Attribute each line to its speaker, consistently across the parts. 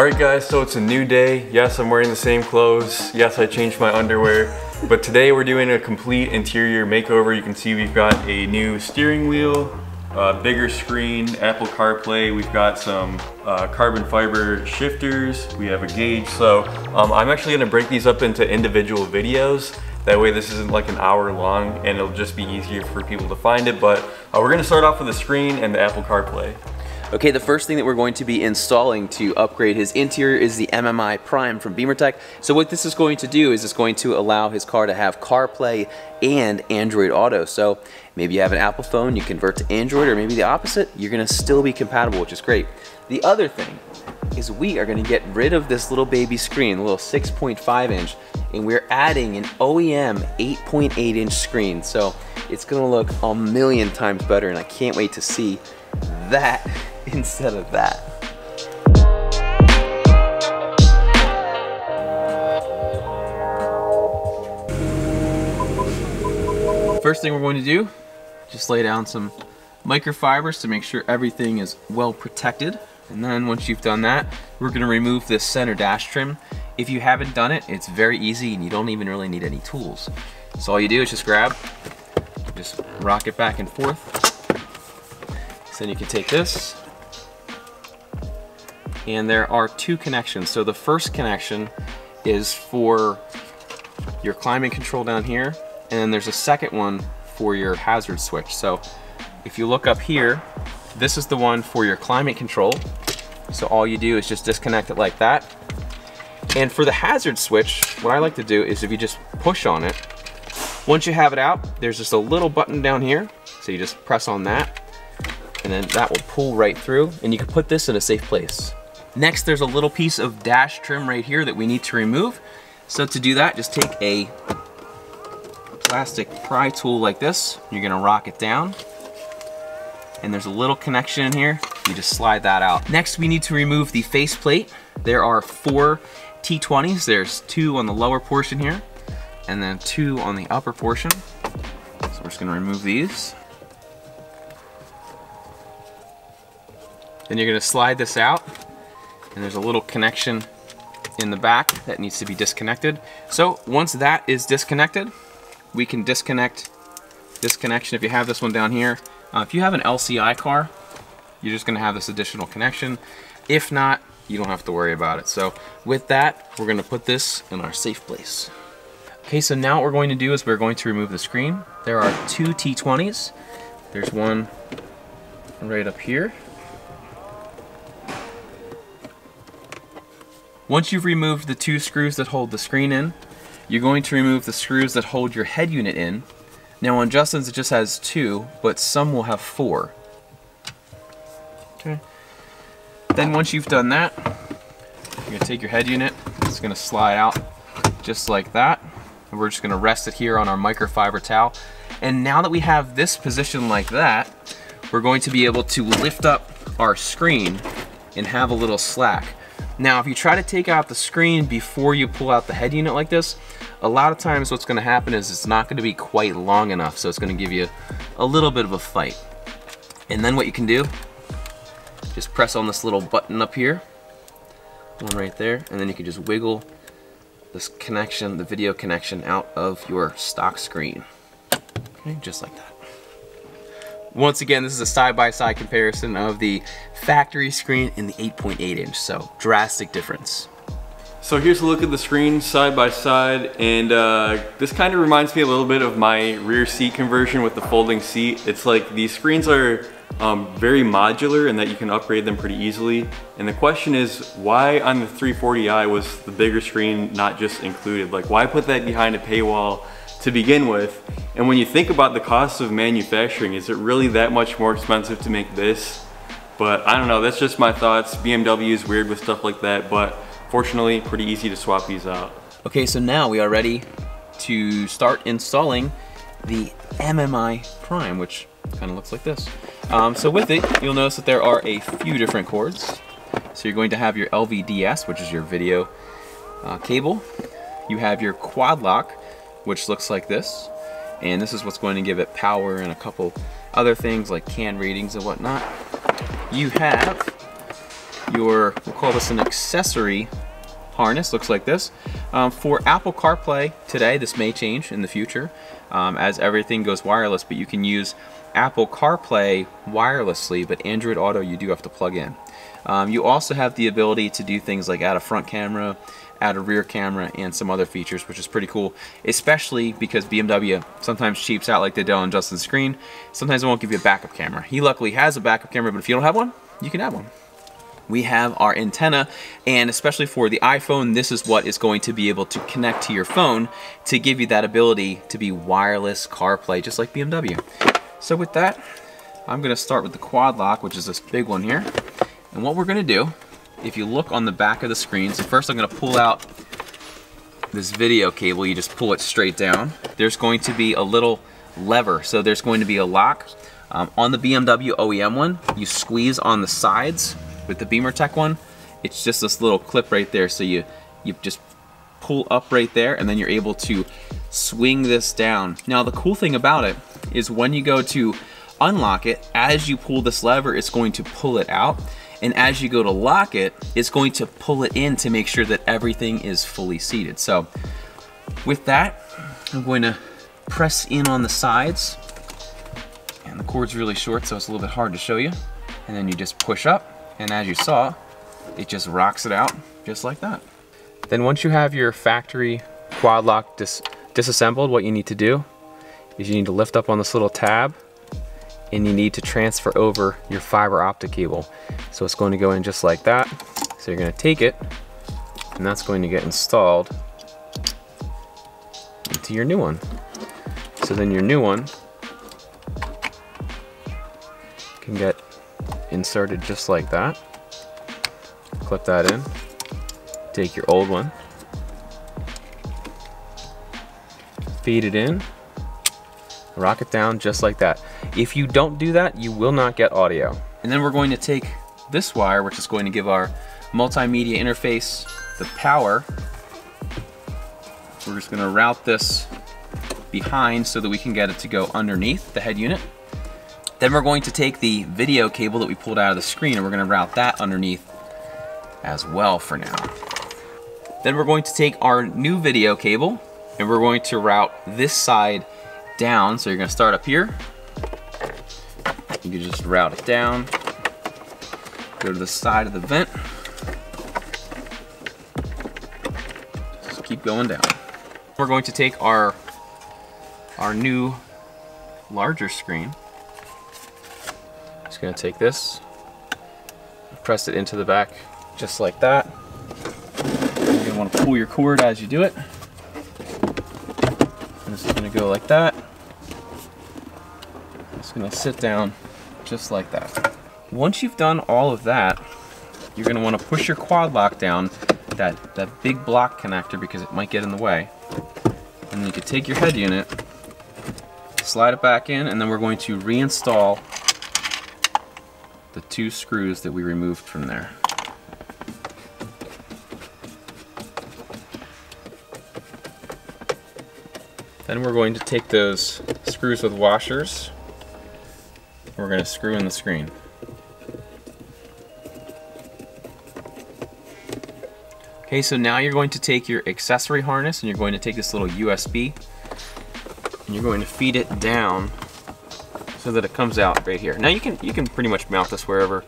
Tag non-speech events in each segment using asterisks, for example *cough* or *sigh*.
Speaker 1: Alright guys, so it's a new day. Yes, I'm wearing the same clothes. Yes, I changed my underwear. But today we're doing a complete interior makeover. You can see we've got a new steering wheel, a bigger screen, Apple CarPlay. We've got some uh, carbon fiber shifters. We have a gauge. So um, I'm actually gonna break these up into individual videos. That way this isn't like an hour long and it'll just be easier for people to find it. But uh, we're gonna start off with the screen and the Apple CarPlay.
Speaker 2: Okay, the first thing that we're going to be installing to upgrade his interior is the MMI Prime from BimmerTech. So what this is going to do is it's going to allow his car to have CarPlay and Android Auto. So maybe you have an Apple phone, you convert to Android, or maybe the opposite, you're gonna still be compatible, which is great. The other thing is we are gonna get rid of this little baby screen, little 6.5 inch, and we're adding an OEM 8.8 inch screen. So it's gonna look a million times better, and I can't wait to see that *laughs* instead of that. First thing we're going to do, just lay down some microfibers to make sure everything is well protected. And then once you've done that, we're gonna remove this center dash trim. If you haven't done it, it's very easy and you don't even really need any tools. So all you do is just grab, just rock it back and forth. So then you can take this, and there are two connections. So the first connection is for your climate control down here, and then there's a second one for your hazard switch. So if you look up here, this is the one for your climate control. So all you do is just disconnect it like that. And for the hazard switch, what I like to do is if you just push on it, once you have it out, there's just a little button down here. So you just press on that, and then that will pull right through, and you can put this in a safe place. Next, there's a little piece of dash trim right here that we need to remove. So to do that, just take a plastic pry tool like this. You're gonna rock it down. And there's a little connection in here. You just slide that out. Next, we need to remove the face plate. There are four T20s. There's two on the lower portion here, and then two on the upper portion. So we're just gonna remove these. Then you're gonna slide this out and there's a little connection in the back that needs to be disconnected. So once that is disconnected, we can disconnect this connection if you have this one down here. Uh, if you have an LCI car, you're just gonna have this additional connection. If not, you don't have to worry about it. So with that, we're gonna put this in our safe place. Okay, so now what we're going to do is we're going to remove the screen. There are two T20s. There's one right up here. Once you've removed the two screws that hold the screen in, you're going to remove the screws that hold your head unit in. Now on Justin's it just has two, but some will have four. Okay. Then once you've done that, you're gonna take your head unit, it's gonna slide out just like that. And we're just gonna rest it here on our microfiber towel. And now that we have this position like that, we're going to be able to lift up our screen and have a little slack. Now, if you try to take out the screen before you pull out the head unit like this, a lot of times what's gonna happen is it's not gonna be quite long enough, so it's gonna give you a little bit of a fight. And then what you can do, just press on this little button up here, one right there, and then you can just wiggle this connection, the video connection out of your stock screen. Okay, just like that. Once again, this is a side-by-side -side comparison of the factory screen and the 8.8 inch, so drastic difference.
Speaker 1: So here's a look at the screen side by side and uh, this kind of reminds me a little bit of my rear seat conversion with the folding seat. It's like these screens are um, very modular and that you can upgrade them pretty easily. And the question is why on the 340i was the bigger screen not just included? Like why put that behind a paywall to begin with. And when you think about the cost of manufacturing, is it really that much more expensive to make this? But I don't know, that's just my thoughts. BMW is weird with stuff like that, but fortunately, pretty easy to swap these out.
Speaker 2: Okay, so now we are ready to start installing the MMI Prime, which kind of looks like this. Um, so with it, you'll notice that there are a few different cords. So you're going to have your LVDS, which is your video uh, cable. You have your quad lock, which looks like this. And this is what's going to give it power and a couple other things like CAN readings and whatnot. You have your, we'll call this an accessory harness, looks like this. Um, for Apple CarPlay today, this may change in the future um, as everything goes wireless, but you can use Apple CarPlay wirelessly, but Android Auto you do have to plug in. Um, you also have the ability to do things like add a front camera, add a rear camera, and some other features, which is pretty cool, especially because BMW sometimes cheaps out like they did on Justin's screen. Sometimes it won't give you a backup camera. He luckily has a backup camera, but if you don't have one, you can add one we have our antenna and especially for the iPhone this is what is going to be able to connect to your phone to give you that ability to be wireless CarPlay just like BMW. So with that I'm going to start with the quad lock which is this big one here and what we're going to do if you look on the back of the screen so first I'm going to pull out this video cable you just pull it straight down there's going to be a little lever so there's going to be a lock um, on the BMW OEM one you squeeze on the sides with the BimmerTech one, it's just this little clip right there. So you, you just pull up right there and then you're able to swing this down. Now the cool thing about it is when you go to unlock it, as you pull this lever, it's going to pull it out. And as you go to lock it, it's going to pull it in to make sure that everything is fully seated. So with that, I'm going to press in on the sides. And the cord's really short, so it's a little bit hard to show you. And then you just push up and as you saw, it just rocks it out just like that. Then once you have your factory quad lock dis disassembled, what you need to do is you need to lift up on this little tab and you need to transfer over your fiber optic cable. So it's going to go in just like that. So you're gonna take it and that's going to get installed into your new one. So then your new one can get inserted just like that. Clip that in. Take your old one. Feed it in. Rock it down just like that. If you don't do that, you will not get audio. And then we're going to take this wire, which is going to give our multimedia interface the power. We're just gonna route this behind so that we can get it to go underneath the head unit. Then we're going to take the video cable that we pulled out of the screen and we're going to route that underneath as well for now. Then we're going to take our new video cable and we're going to route this side down. So you're going to start up here. You can just route it down. Go to the side of the vent. Just keep going down. We're going to take our, our new larger screen just gonna take this, press it into the back just like that. You're gonna wanna pull your cord as you do it. And this is gonna go like that. It's gonna sit down just like that. Once you've done all of that, you're gonna wanna push your quad lock down, that, that big block connector because it might get in the way. And you can take your head unit, slide it back in, and then we're going to reinstall the two screws that we removed from there. Then we're going to take those screws with washers. We're going to screw in the screen. Okay, so now you're going to take your accessory harness and you're going to take this little USB and you're going to feed it down so that it comes out right here. Now you can you can pretty much mount this wherever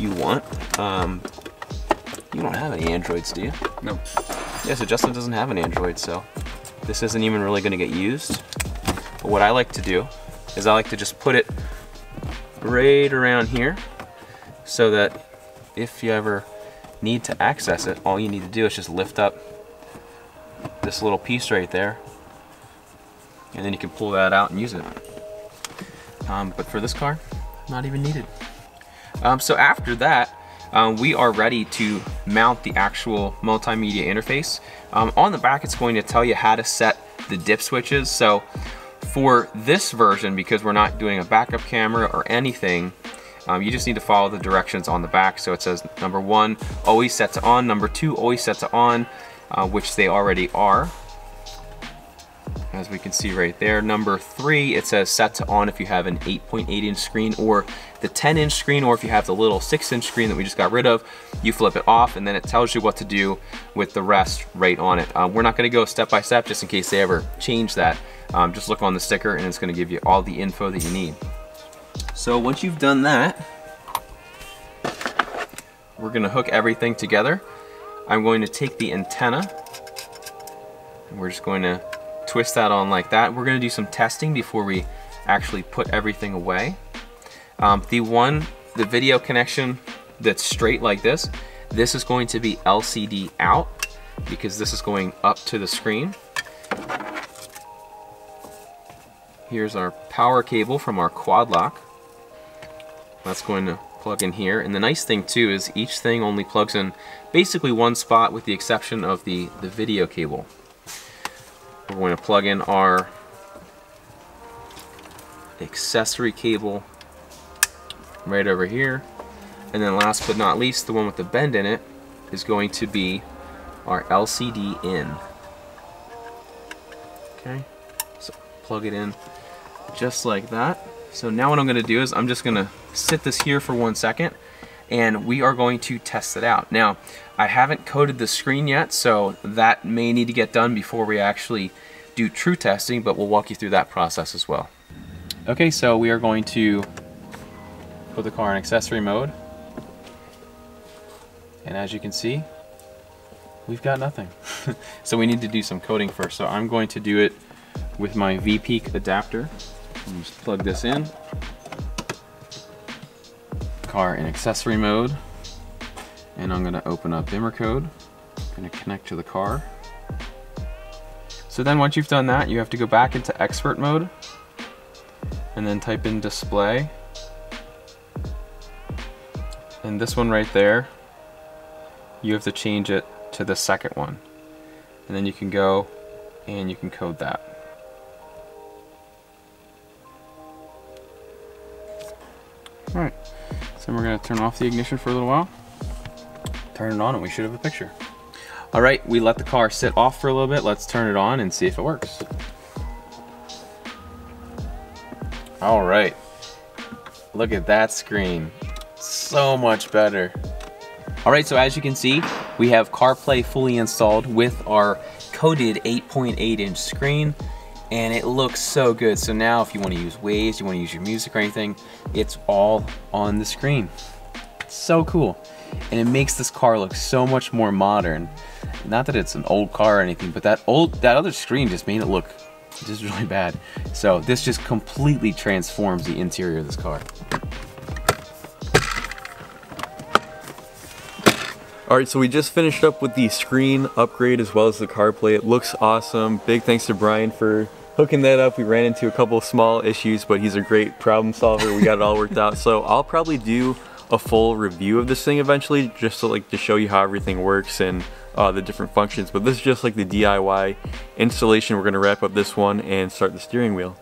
Speaker 2: you want. Um, you don't have any Androids, do you?
Speaker 1: No.
Speaker 2: Yeah, so Justin doesn't have an Android, so this isn't even really gonna get used. But what I like to do is I like to just put it right around here so that if you ever need to access it, all you need to do is just lift up this little piece right there and then you can pull that out and use it. Um, but for this car, not even needed. Um, so after that, um, we are ready to mount the actual multimedia interface. Um, on the back, it's going to tell you how to set the dip switches. So for this version, because we're not doing a backup camera or anything, um, you just need to follow the directions on the back. So it says number one, always set to on. Number two, always set to on, uh, which they already are. As we can see right there. Number three, it says set to on if you have an 8.8 inch screen or the 10 inch screen, or if you have the little six inch screen that we just got rid of, you flip it off and then it tells you what to do with the rest right on it. Um, we're not gonna go step by step just in case they ever change that. Um, just look on the sticker and it's gonna give you all the info that you need. So once you've done that, we're gonna hook everything together. I'm going to take the antenna and we're just going to twist that on like that. We're gonna do some testing before we actually put everything away. Um, the one, the video connection that's straight like this, this is going to be LCD out because this is going up to the screen. Here's our power cable from our quad lock. That's going to plug in here. And the nice thing too is each thing only plugs in basically one spot with the exception of the, the video cable. We're going to plug in our accessory cable right over here. And then last but not least, the one with the bend in it is going to be our LCD in. Okay, so plug it in just like that. So now what I'm gonna do is I'm just gonna sit this here for one second and we are going to test it out. Now, I haven't coded the screen yet, so that may need to get done before we actually do true testing, but we'll walk you through that process as well. Okay, so we are going to put the car in accessory mode. And as you can see, we've got nothing. *laughs* so we need to do some coding first. So I'm going to do it with my V-Peak adapter. Just plug this in. Car in accessory mode. And I'm gonna open up BimmerCode. Gonna connect to the car. So then once you've done that, you have to go back into expert mode and then type in display. And this one right there, you have to change it to the second one. And then you can go and you can code that. Alright, so we're going to turn off the ignition for a little while. Turn it on and we should have a picture. Alright, we let the car sit off for a little bit. Let's turn it on and see if it works. Alright, look at that screen. So much better. Alright, so as you can see, we have CarPlay fully installed with our coded 8.8 .8 inch screen and it looks so good. So now if you want to use Waze, you want to use your music or anything, it's all on the screen. so cool. And it makes this car look so much more modern. Not that it's an old car or anything, but that old that other screen just made it look just *laughs* really bad. So this just completely transforms the interior of this car.
Speaker 1: Alright, so we just finished up with the screen upgrade as well as the CarPlay. It looks awesome. Big thanks to Bryan for hooking that up. We ran into a couple of small issues, but he's a great problem solver. We got it all worked out. So I'll probably do a full review of this thing eventually, just to like to show you how everything works and uh, the different functions. But this is just like the DIY installation. We're gonna wrap up this one and start the steering wheel.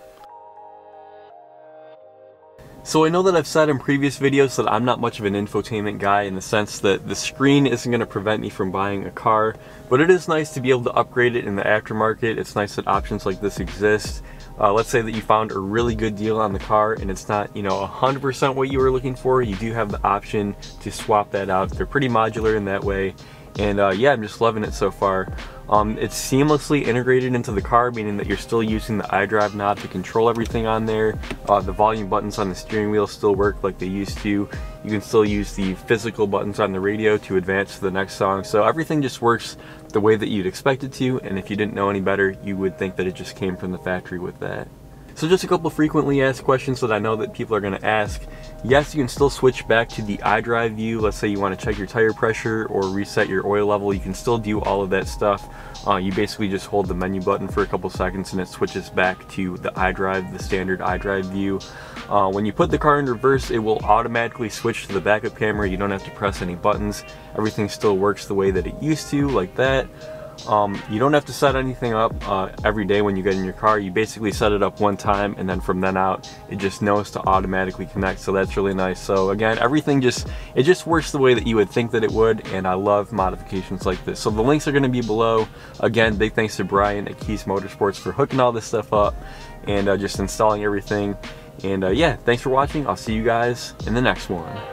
Speaker 1: So I know that I've said in previous videos that I'm not much of an infotainment guy in the sense that the screen isn't going to prevent me from buying a car, but it is nice to be able to upgrade it in the aftermarket. It's nice that options like this exist. Uh, let's say that you found a really good deal on the car and it's not, you know, 100% what you were looking for. You do have the option to swap that out. They're pretty modular in that way. And uh, yeah, I'm just loving it so far. Um, it's seamlessly integrated into the car, meaning that you're still using the iDrive knob to control everything on there. Uh, the volume buttons on the steering wheel still work like they used to. You can still use the physical buttons on the radio to advance to the next song. So everything just works the way that you'd expect it to. And if you didn't know any better, you would think that it just came from the factory with that. So just a couple frequently asked questions that I know that people are going to ask. Yes, you can still switch back to the iDrive view. Let's say you want to check your tire pressure or reset your oil level. You can still do all of that stuff. Uh, you basically just hold the menu button for a couple seconds and it switches back to the iDrive, the standard iDrive view. Uh, when you put the car in reverse, it will automatically switch to the backup camera. You don't have to press any buttons. Everything still works the way that it used to, like that. Um, you don't have to set anything up uh, every day when you get in your car. You basically set it up one time and then from then out, it just knows to automatically connect. So that's really nice. So again, everything just, it just works the way that you would think that it would. And I love modifications like this. So the links are gonna be below. Again, big thanks to Bryan at Kies Motorsports for hooking all this stuff up and uh, just installing everything. And uh, yeah, thanks for watching. I'll see you guys in the next one.